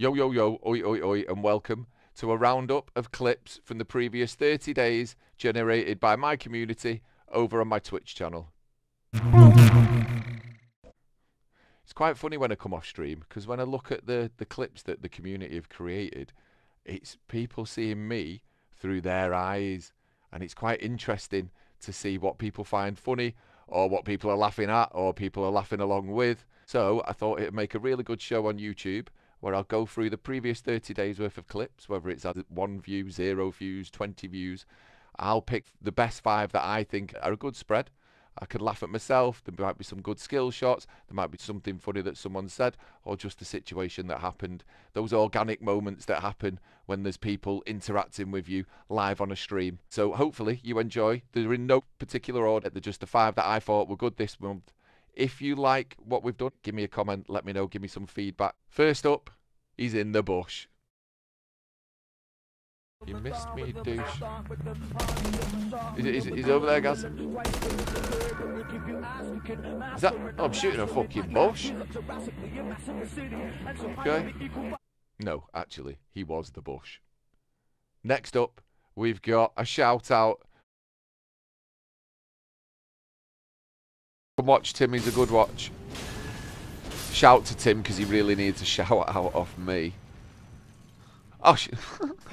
Yo, yo, yo, oi, oi, oi, and welcome to a roundup of clips from the previous 30 days generated by my community over on my Twitch channel. It's quite funny when I come off stream because when I look at the, the clips that the community have created, it's people seeing me through their eyes. And it's quite interesting to see what people find funny or what people are laughing at or people are laughing along with. So I thought it'd make a really good show on YouTube where I'll go through the previous 30 days worth of clips, whether it's one view, zero views, 20 views. I'll pick the best five that I think are a good spread. I could laugh at myself. There might be some good skill shots. There might be something funny that someone said, or just a situation that happened. Those organic moments that happen when there's people interacting with you live on a stream. So hopefully you enjoy. They're in no particular order. They're just the five that I thought were good this month. If you like what we've done, give me a comment. Let me know. Give me some feedback. First up, he's in the bush. You missed me, douche. Is, it, is, it, it over there, guys? Is that... Oh, I'm shooting a fucking bush. Okay. No, actually, he was the bush. Next up, we've got a shout out. Watch Timmy's a good watch. Shout to Tim because he really needs a shout out off me. Oh.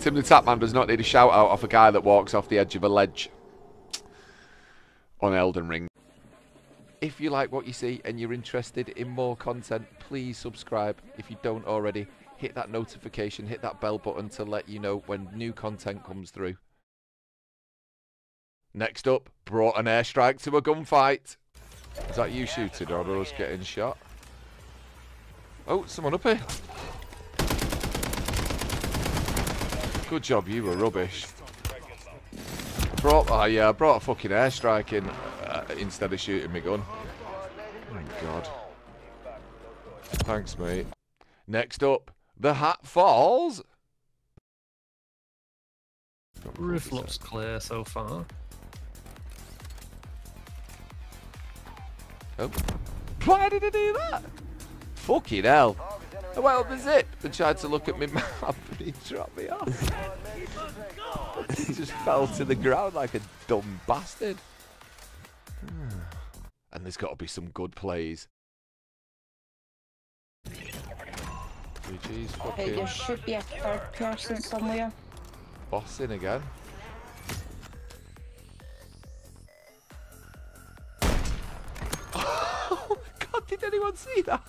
Tim the Tatman does not need a shout out off a guy that walks off the edge of a ledge on Elden Ring. If you like what you see and you're interested in more content, please subscribe. If you don't already, hit that notification, hit that bell button to let you know when new content comes through. Next up, brought an airstrike to a gunfight. Is that you shooting or us getting shot? Oh, someone up here. Good job, you were rubbish. Brought, oh yeah, I brought a fucking airstrike in uh, instead of shooting my gun. Oh my god. Thanks, mate. Next up, the hat falls. Roof looks clear so far. Oh. Why did he do that? Fucking hell. I went up the zip and tried to look at my map and he dropped me off. he just fell to the ground like a dumb bastard. and there's got to be some good plays. GG's Hey, there should be a third person somewhere. bossing again. Oh my god, did anyone see that?